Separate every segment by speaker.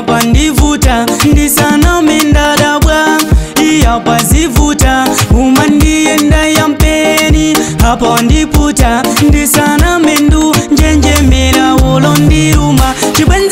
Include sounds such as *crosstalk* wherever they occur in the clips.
Speaker 1: apa ndivuta ndisanome ndadabwa iyapa zivuta uma ndiyenda yampeni apa ndiputa ndisaname ndu njenjemera wolo ndiruma chibwenzi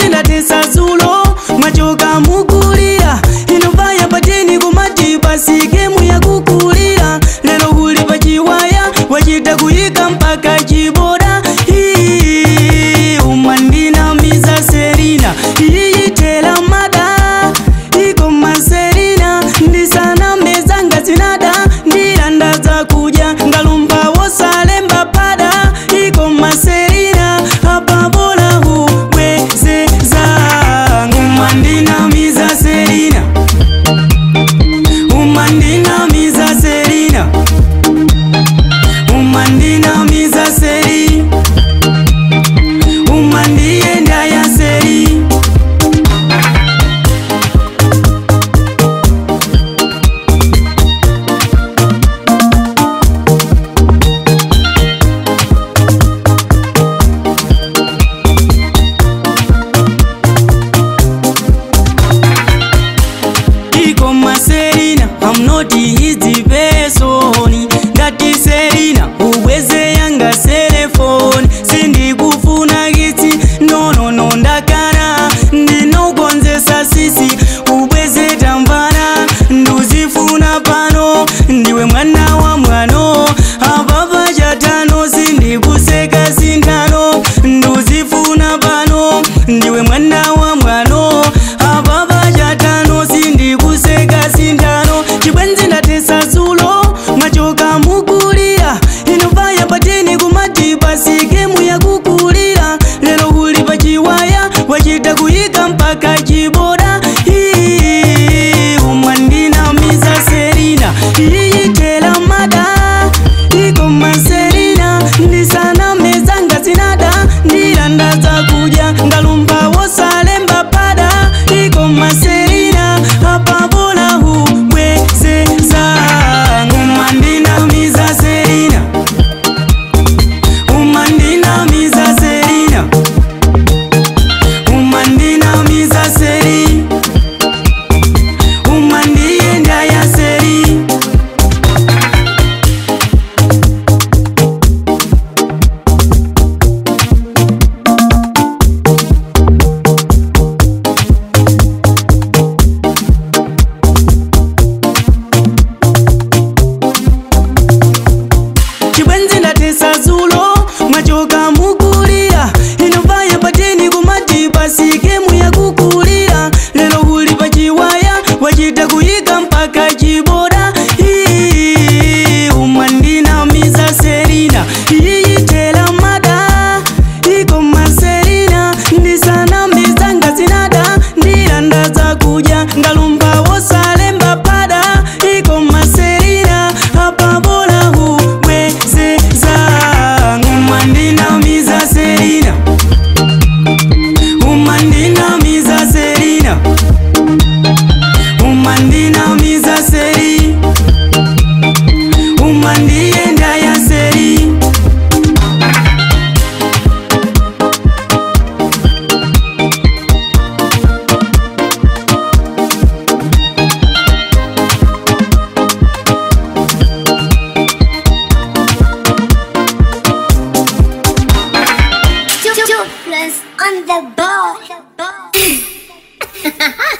Speaker 1: kuti idzi pesoni ngatiserina uweze yanga selefoni sindikufuna kiti nonono ndakara ndinokonzesa sisi uweze tamvara ndusifuna pano ndiwe mwana wa mwano ndiwe mwana wa mwana umandi naumiza sei umandi endaya sei Plus on the ball. On the ball. ha *laughs* ha!